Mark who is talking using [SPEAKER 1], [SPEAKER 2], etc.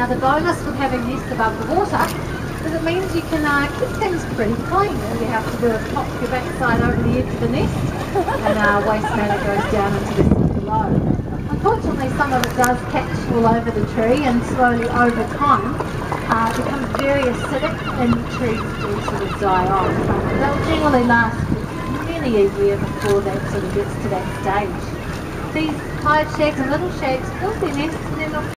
[SPEAKER 1] Now the bonus with having nests above the water is it means you can uh, keep things pretty clean. All you have to do is pop your backside over the edge of the nest and uh, waste matter goes down into the sea below. Unfortunately some of it does catch all over the tree and slowly over time uh, becomes very acidic and the trees do sort of die off. They'll generally last nearly a year before that sort of gets to that stage. These pied shags and little shags build their nests and then they'll